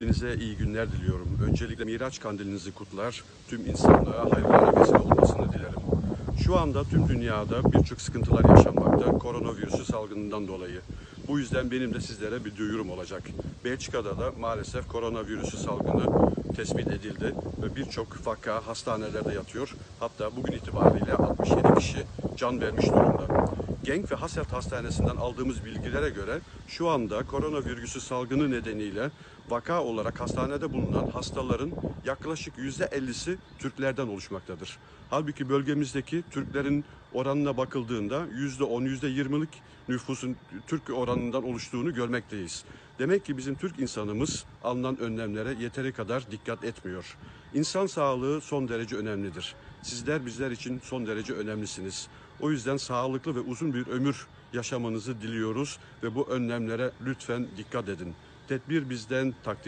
Hepinize iyi günler diliyorum. Öncelikle Miraç kandilinizi kutlar, tüm insanlığa hayırlara vesile olmasını dilerim. Şu anda tüm dünyada birçok sıkıntılar yaşanmakta koronavirüsü salgınından dolayı. Bu yüzden benim de sizlere bir duyurum olacak. Belçika'da da maalesef koronavirüsü salgını tespit edildi ve birçok vaka hastanelerde yatıyor. Hatta bugün itibariyle 67 kişi can vermiş durumda. Genk ve Hasselt Hastanesi'nden aldığımız bilgilere göre şu anda koronavirüsü salgını nedeniyle vaka olarak hastanede bulunan hastaların yaklaşık %50'si Türklerden oluşmaktadır. Halbuki bölgemizdeki Türklerin oranına bakıldığında %10, %20'lik nüfusun Türk oranından oluştuğunu görmekteyiz. Demek ki bizim Türk insanımız alınan önlemlere yeteri kadar dikkat etmiyor. İnsan sağlığı son derece önemlidir. Sizler bizler için son derece önemlisiniz. O yüzden sağlıklı ve uzun bir ömür yaşamanızı diliyoruz ve bu önlemlere lütfen dikkat edin. Tedbir bizden, takdir